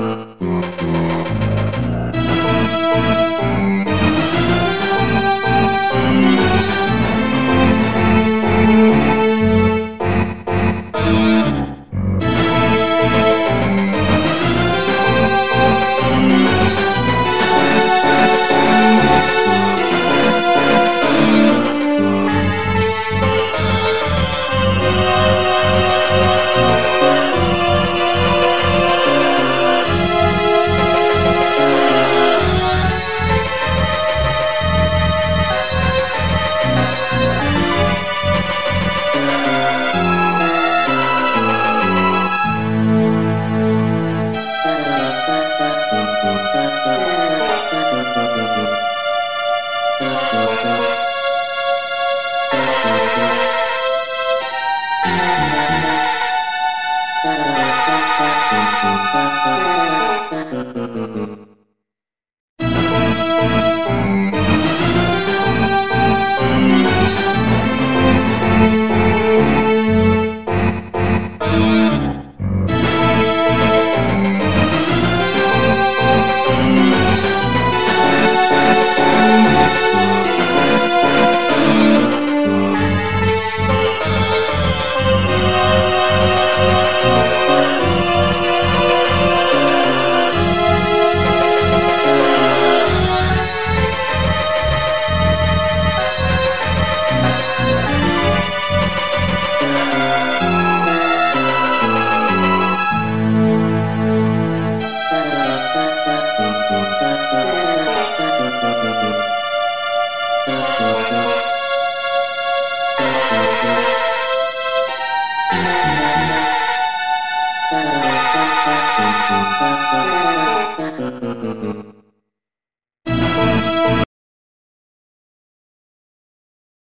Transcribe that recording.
Música Música Thank you.